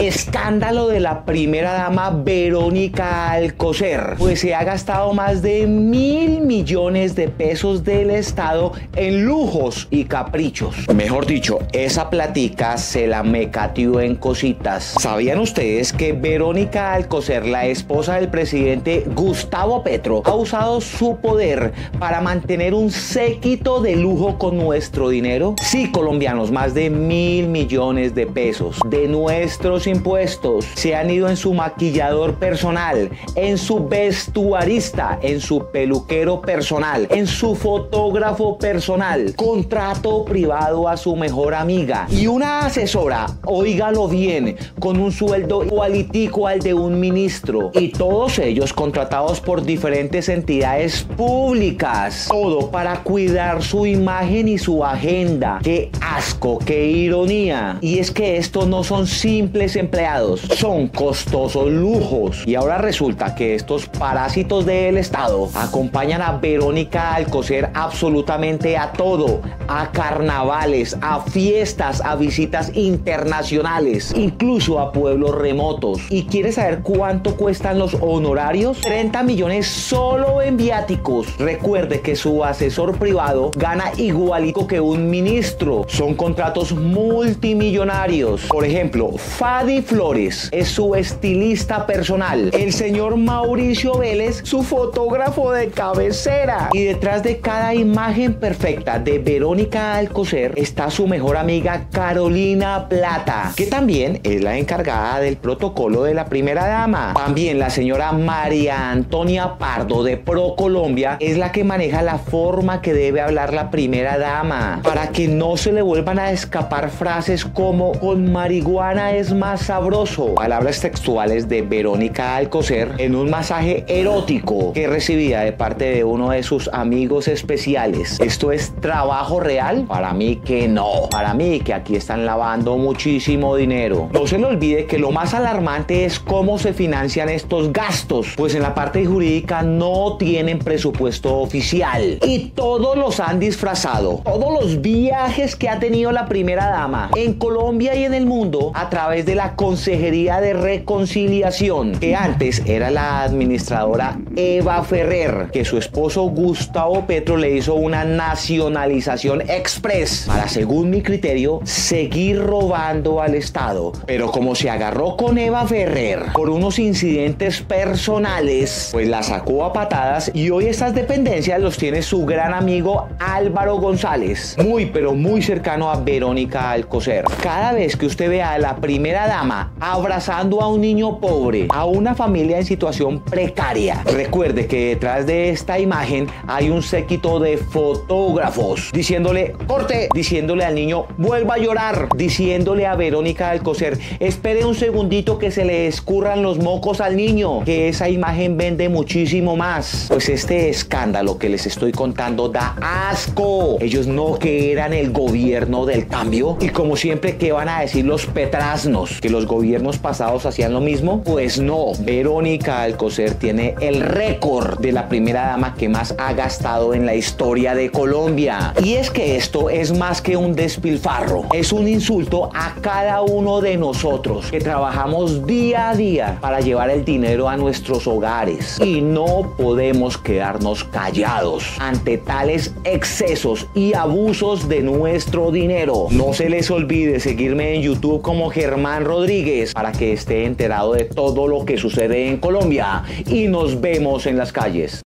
Escándalo de la primera dama Verónica Alcocer, pues se ha gastado más de mil millones de pesos del Estado en lujos y caprichos. Mejor dicho, esa platica se la mecateó en cositas. ¿Sabían ustedes que Verónica Alcocer, la esposa del presidente Gustavo Petro, ha usado su poder para mantener un séquito de lujo con nuestro dinero? Sí, colombianos, más de mil millones de pesos de nuestros impuestos se han ido en su maquillador personal, en su vestuarista, en su peluquero personal, en su fotógrafo personal, contrato privado a su mejor amiga y una asesora, óigalo bien, con un sueldo igualitico al de un ministro y todos ellos contratados por diferentes entidades públicas, todo para cuidar su imagen y su agenda. Qué asco, qué ironía. Y es que esto no son simples empleados, son costosos lujos. Y ahora resulta que estos parásitos del Estado acompañan a Verónica Alcocer absolutamente a todo, a carnavales, a fiestas, a visitas internacionales, incluso a pueblos remotos. ¿Y quieres saber cuánto cuestan los honorarios? 30 millones solo en viáticos. Recuerde que su asesor privado gana igualito que un ministro. Son contratos multimillonarios. Por ejemplo, Fadi Flores es su estilista personal. El señor Mauricio Vélez, su fotógrafo de cabecera. Y detrás de cada imagen perfecta de Verónica Alcocer está su mejor amiga Carolina Plata, que también es la encargada del protocolo de la primera dama. También la señora María Antonia Pardo de Pro Colombia es la que maneja la forma que debe hablar la primera dama para que no se le vuelvan a escapar frases como con marihuana es más sabroso. Palabras textuales de Verónica Alcocer en un masaje erótico que recibía de parte de uno de sus amigos especiales. ¿Esto es trabajo real? Para mí que no. Para mí que aquí están lavando muchísimo dinero. No se le olvide que lo más alarmante es cómo se financian estos gastos, pues en la parte jurídica no tienen presupuesto oficial y todos los han disfrazado. Todos los viajes que ha tenido la primera dama en Colombia y en el mundo a través de la Consejería de Reconciliación, que antes era la administradora Eva Ferrer, que su esposo Gustavo Petro le hizo una nacionalización express para, según mi criterio, seguir robando al Estado. Pero como se agarró con Eva Ferrer por unos incidentes personales, pues la sacó a patadas y hoy estas dependencias los tiene su gran amigo Álvaro González, muy pero muy cercano a Verónica Alcocer. Cada vez que usted vea a la primera dama abrazando a un niño pobre, a una familia en situación precaria, recuerde que detrás de esta imagen hay un séquito de fotógrafos diciéndole corte, diciéndole al niño vuelva a llorar, diciéndole a Verónica Alcocer espere un segundito que se le escurran los mocos al niño, que esa imagen vende muchísimo más. Pues este escándalo que les estoy contando da asco. Ellos no que eran el gobierno del cambio y como siempre que van a decir los petrasnos los gobiernos pasados hacían lo mismo, pues no. Verónica Alcocer tiene el récord de la primera dama que más ha gastado en la historia de Colombia. Y es que esto es más que un despilfarro, es un insulto a cada uno de nosotros que trabajamos día a día para llevar el dinero a nuestros hogares. Y no podemos quedarnos callados ante tales excesos y abusos de nuestro dinero. No se les olvide seguirme en YouTube como Germán Rodríguez para que esté enterado de todo lo que sucede en Colombia. Y nos vemos en las calles.